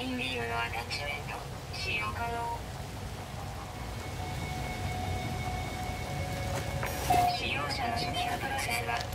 インビーのアタッチメント。使用可能。使用者の初期化プロセスは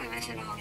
I 没事了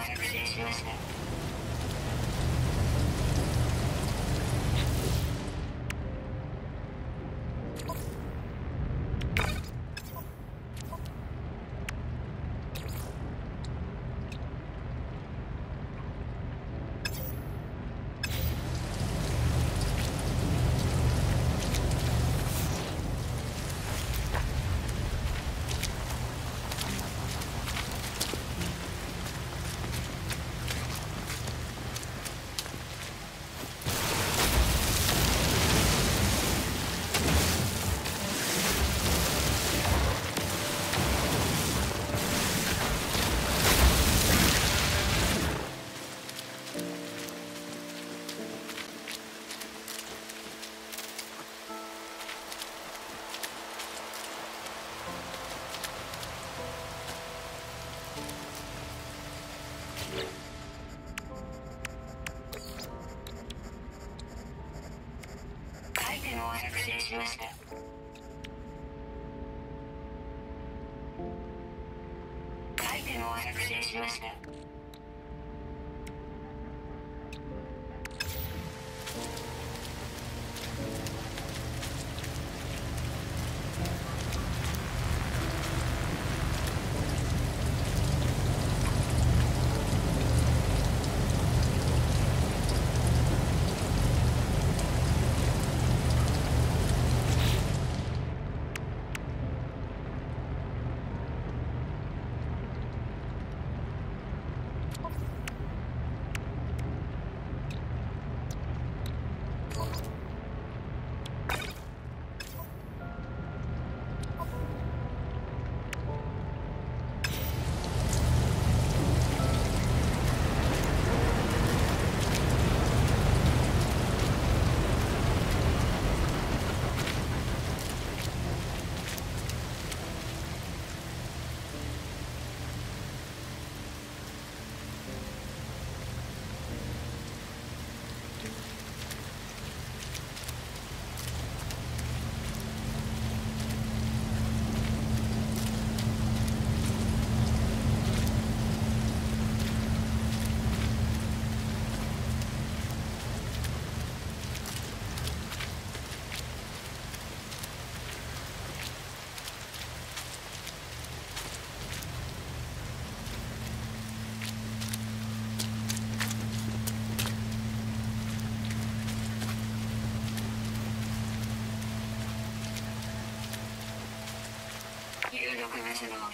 作成しました。を作成しました。有毒ガス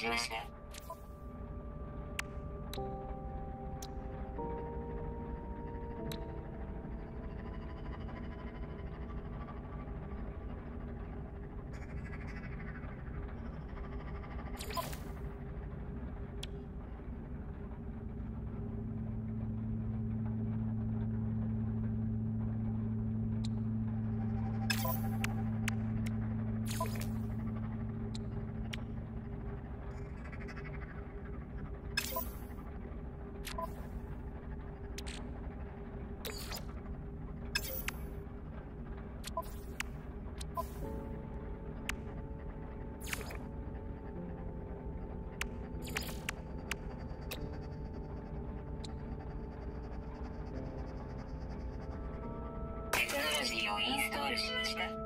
しましたをインストールしました。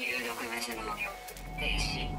有力な人の停止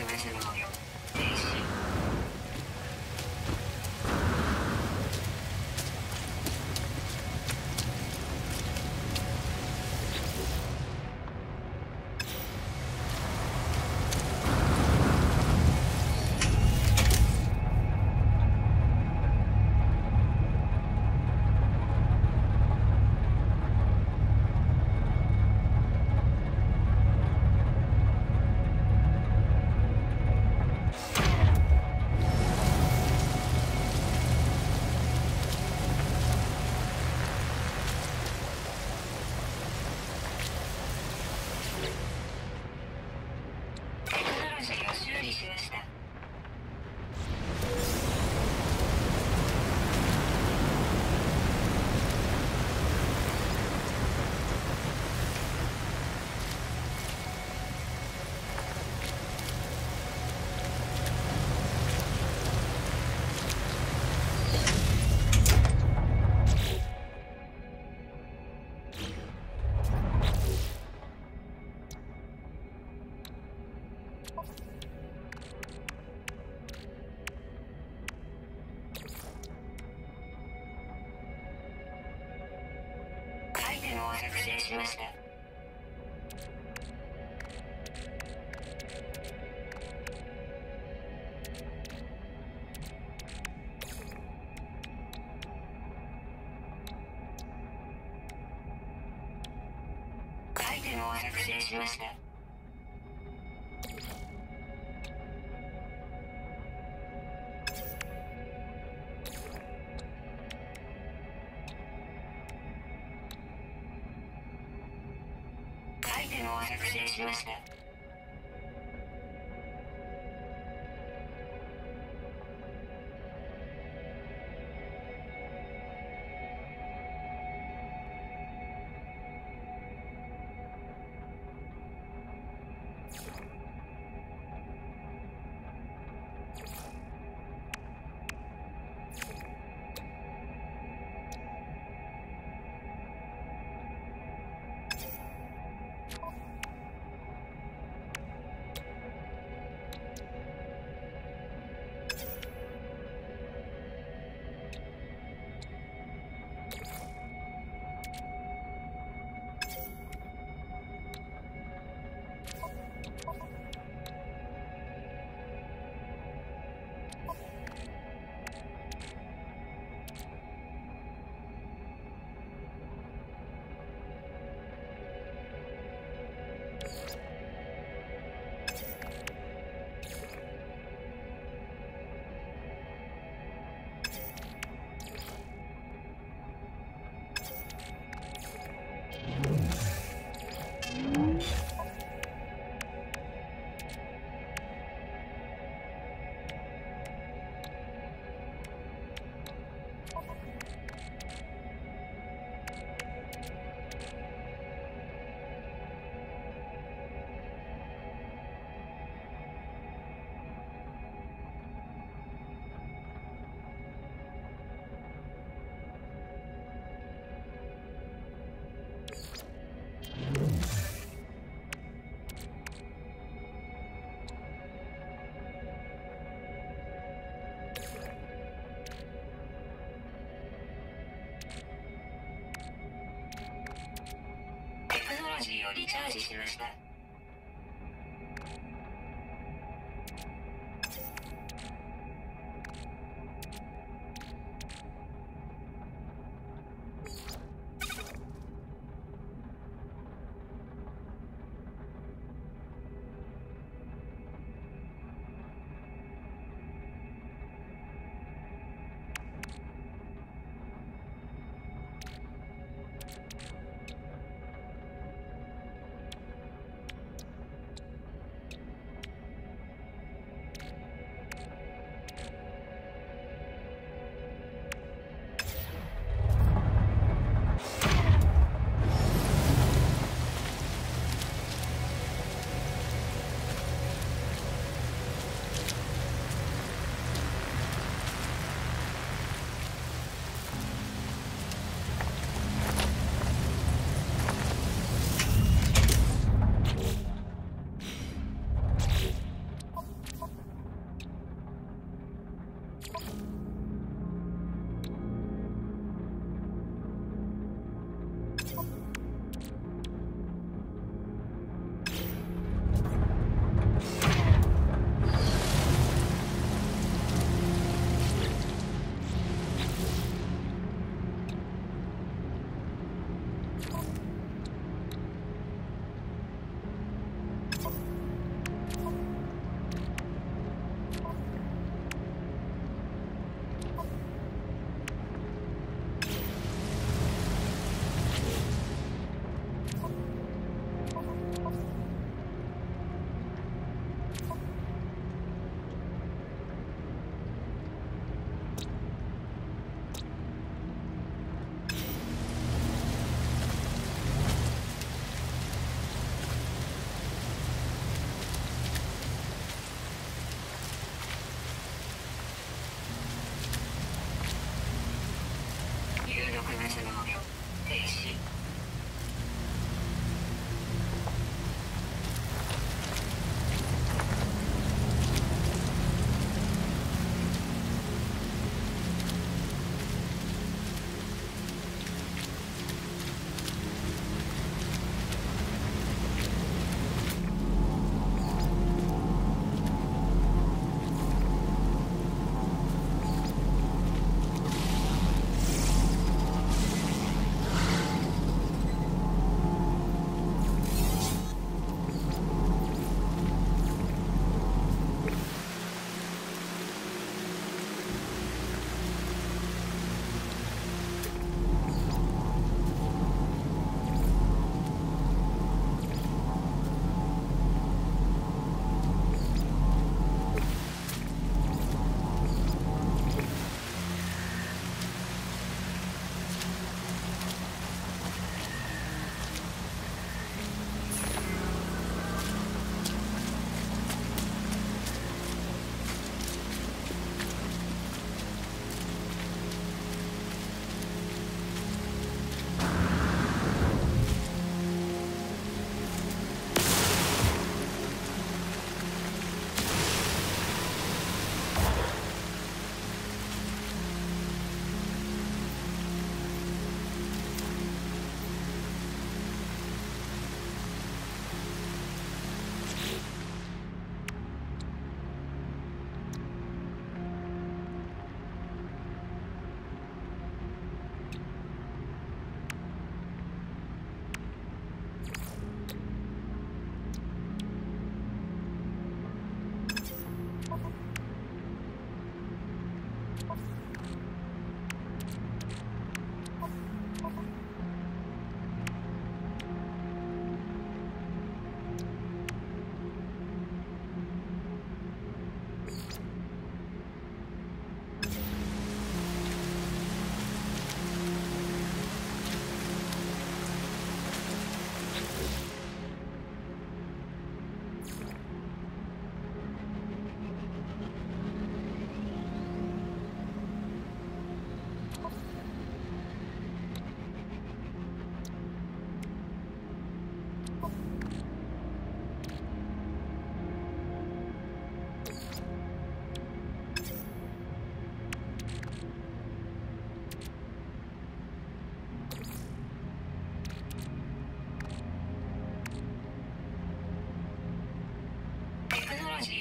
que ves 回転を作成しました。アイテムを作成しました。テクノロジーをリチャージしました。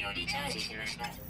をリチャージしました。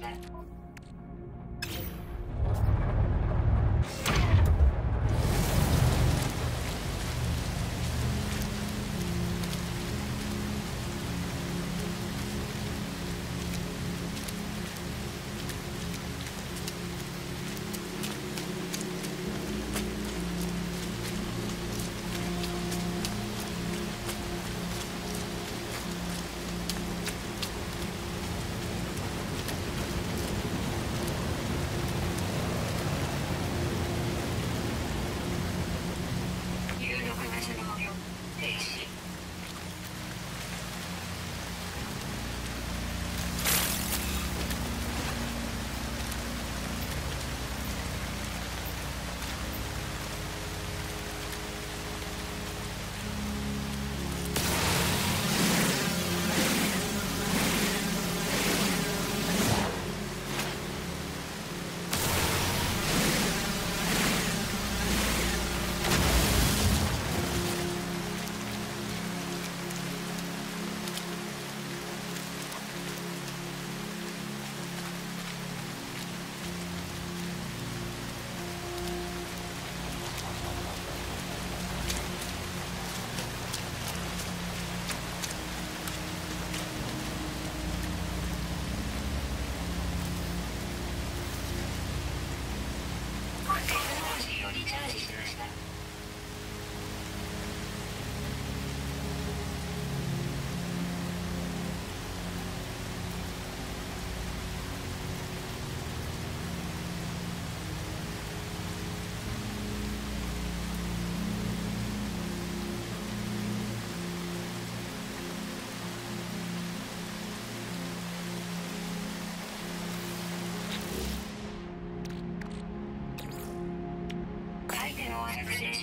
Thank you.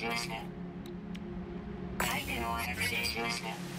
しました。回転を作成しました。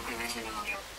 I wish I.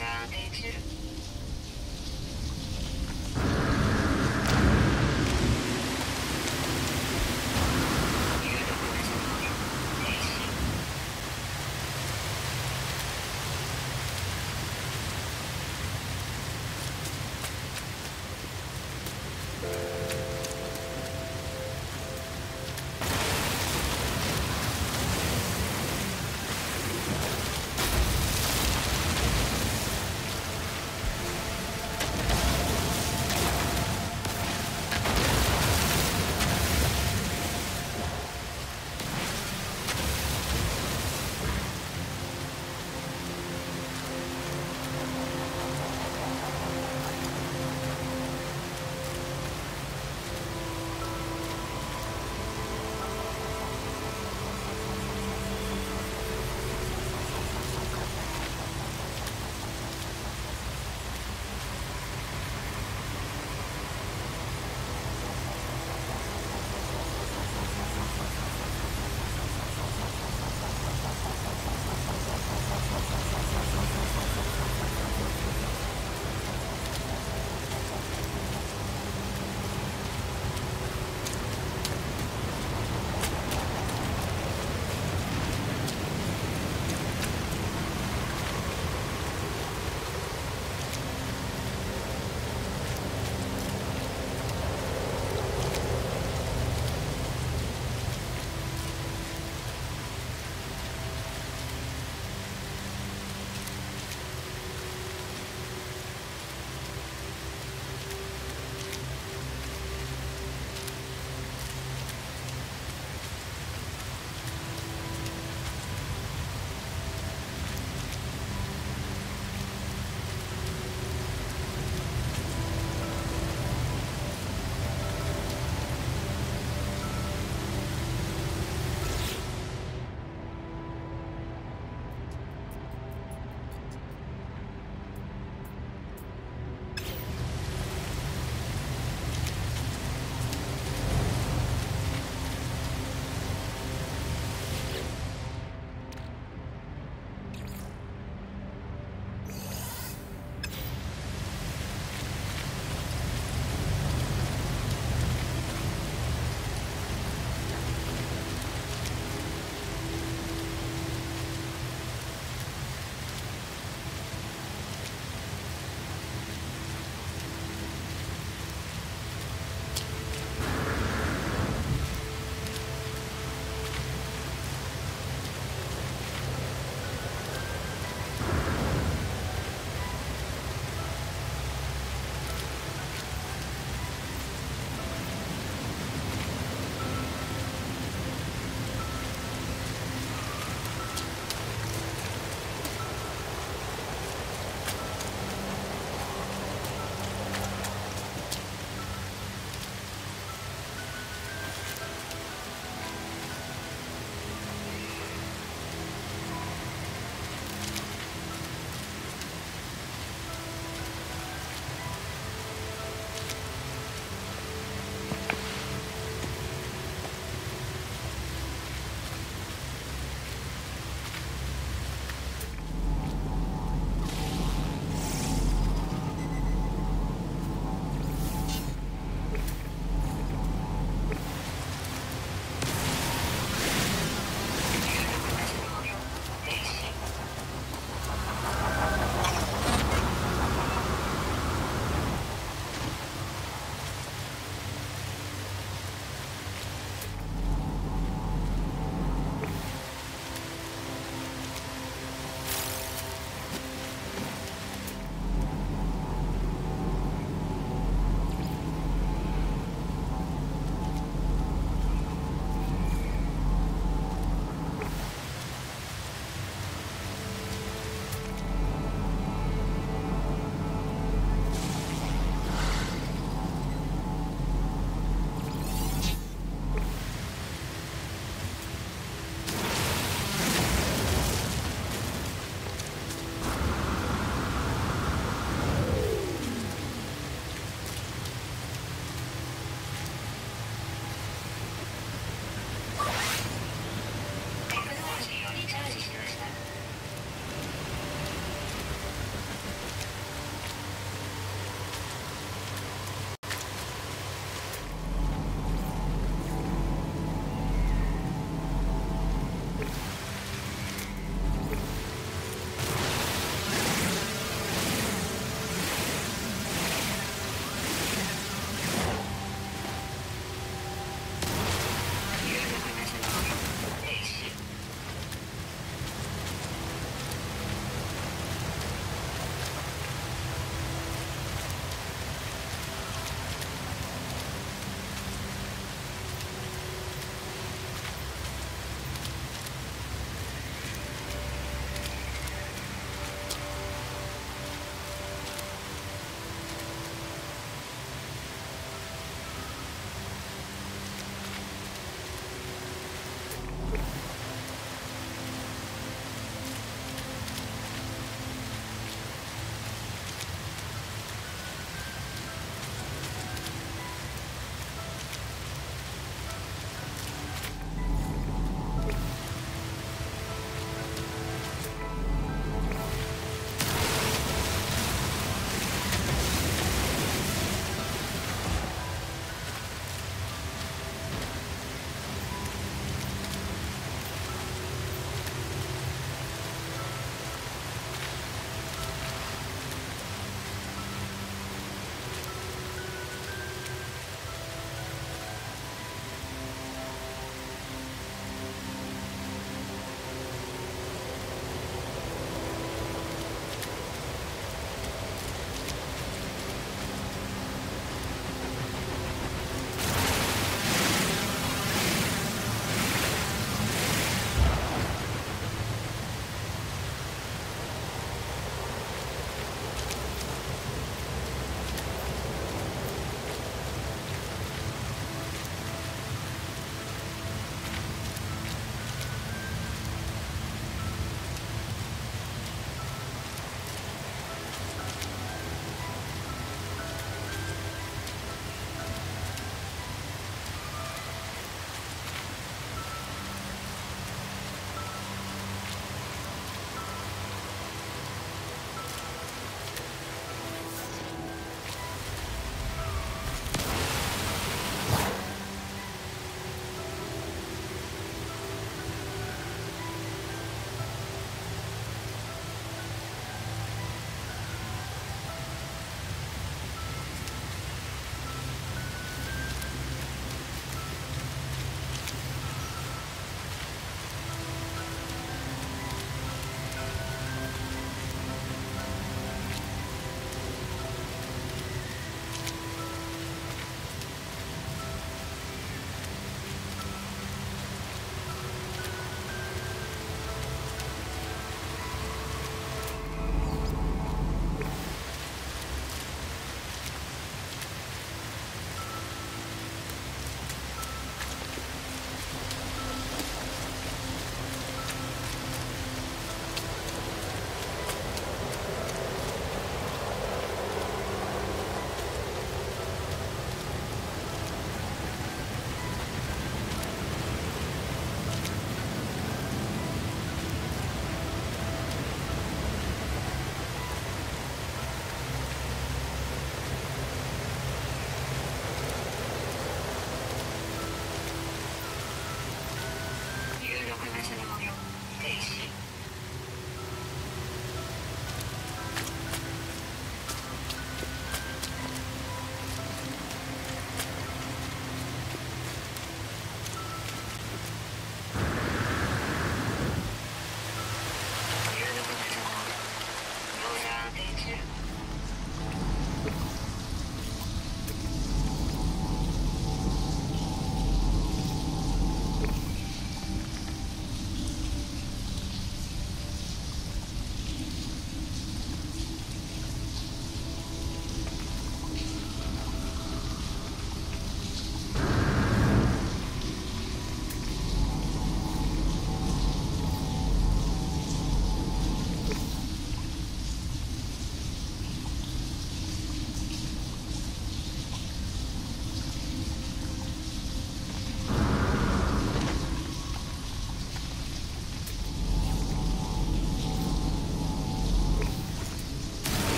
out.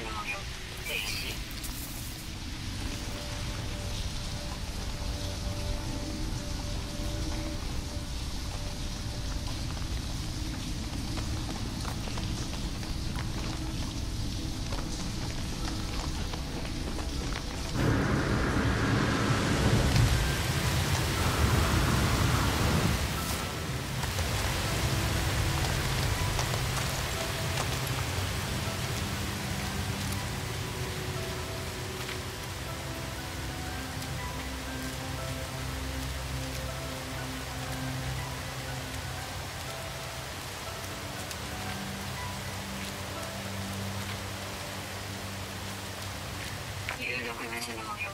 力特別能力停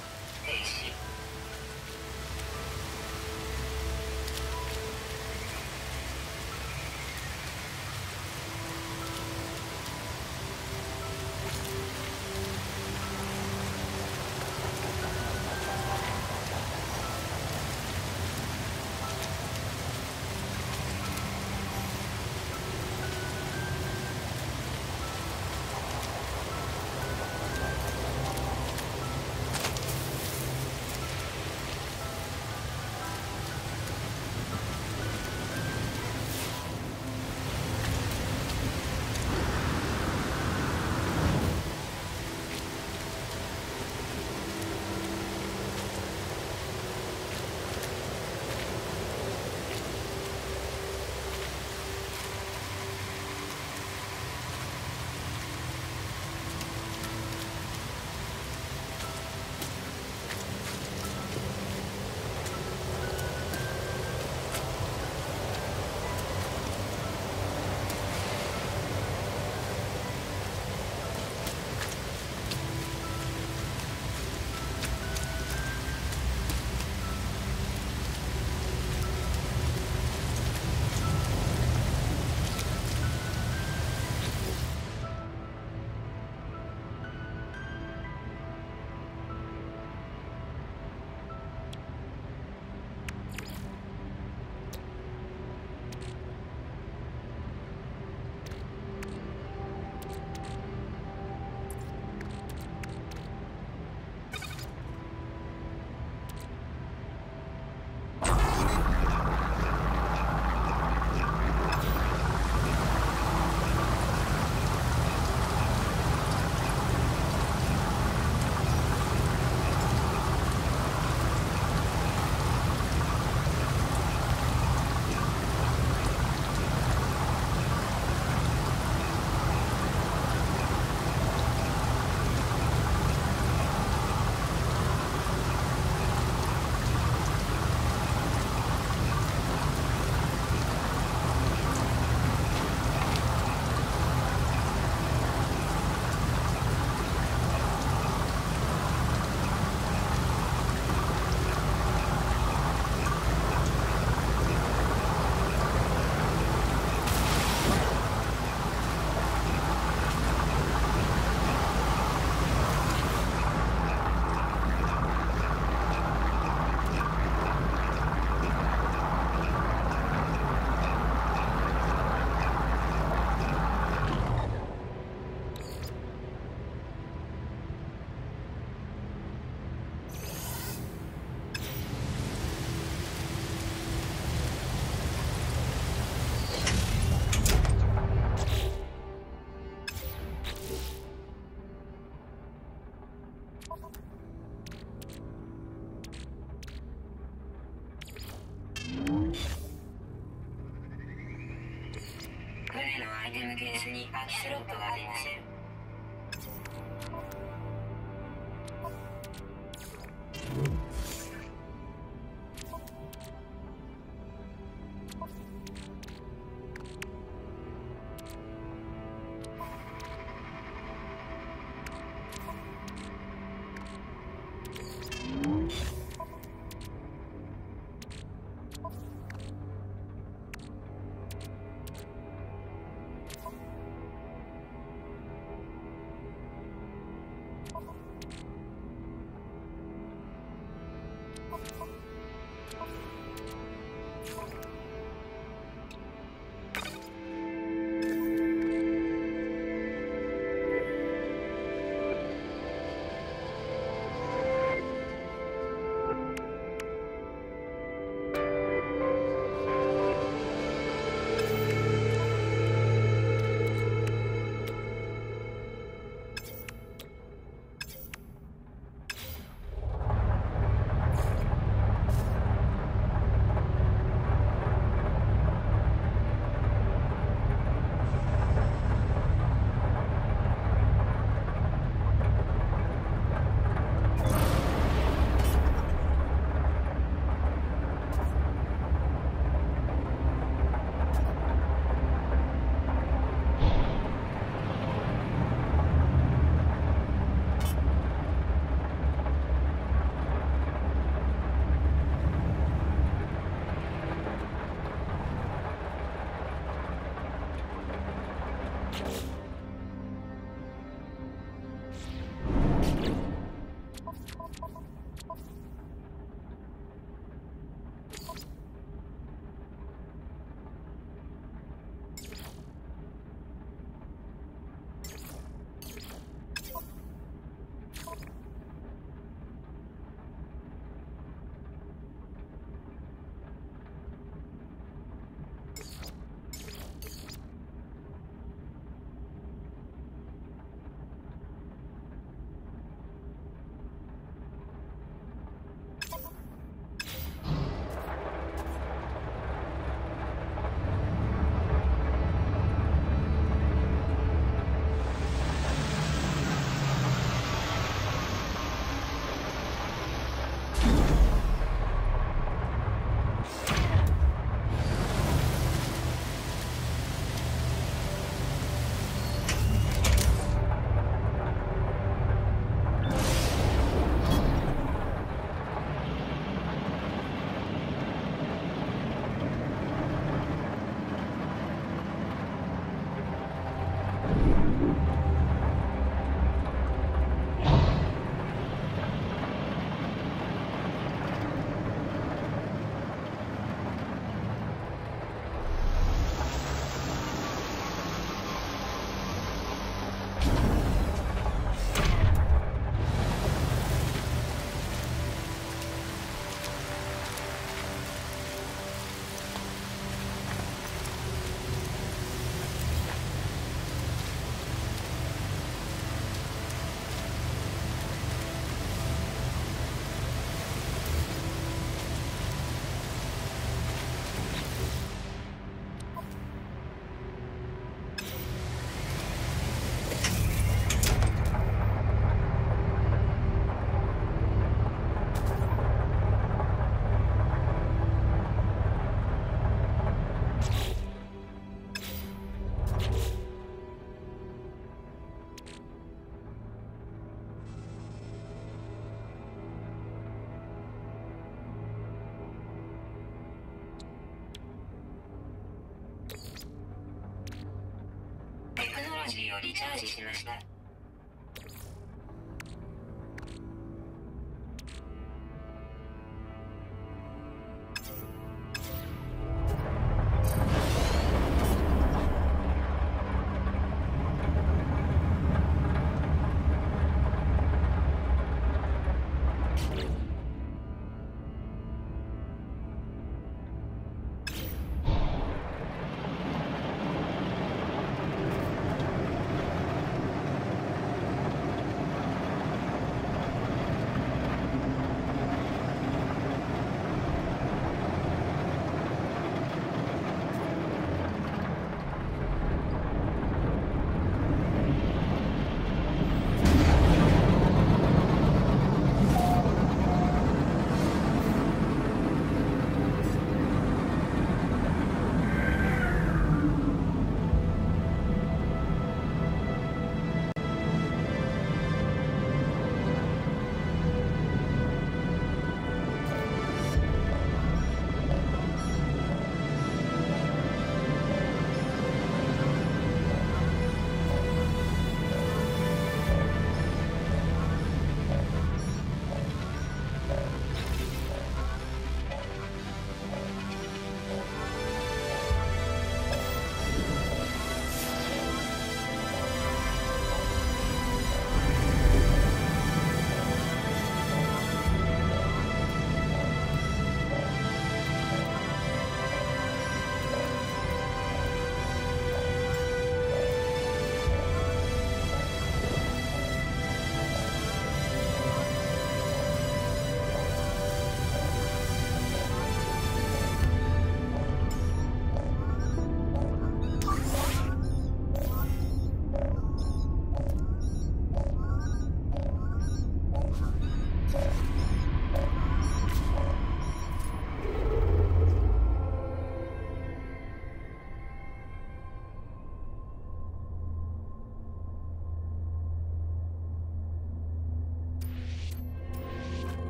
をリチャージしました。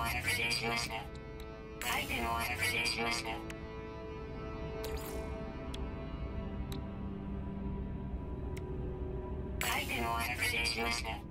を作成しました。回転を作成しました。回転を作成しました。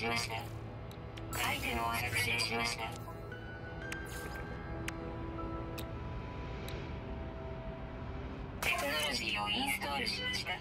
しました。回転を作成しました。テクノロジーをインストールしました。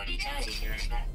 をリチャージしました。